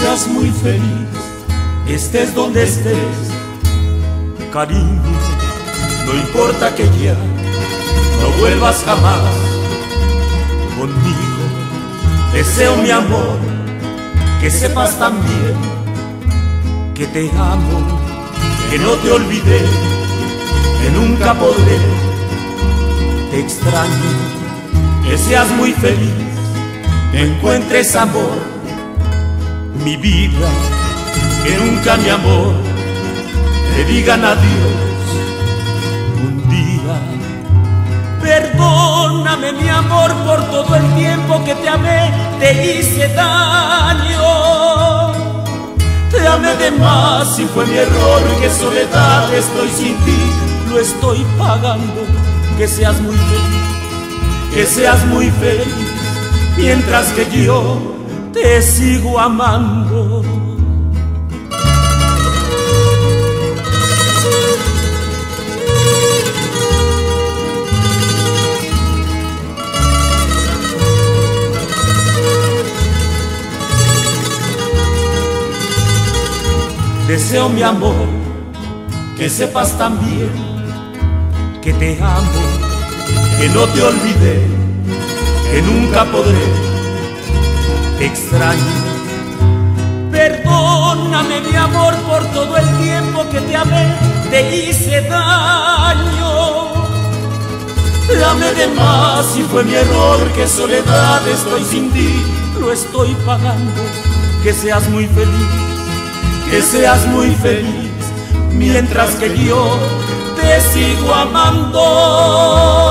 seas muy feliz, estés donde estés, cariño, no importa que ya no vuelvas jamás. Conmigo, deseo mi amor, que sepas también que te amo, que no te olvidé, que nunca podré, te extraño, que seas muy feliz, encuentres amor mi vida, que nunca mi amor te digan adiós un día. Perdóname mi amor por todo el tiempo que te amé, te hice daño. Te amé de más y fue mi error, que soledad estoy sin ti, lo estoy pagando, que seas muy feliz, que seas muy feliz, mientras que yo te sigo amando. Deseo mi amor que sepas también que te amo, que no te olvidé, que nunca podré extraño. Perdóname mi amor por todo el tiempo que te amé, te hice daño. Amé de más y fue mi error, que soledad estoy sin ti, lo estoy pagando. Que seas muy feliz, que seas muy feliz, mientras que yo te sigo amando.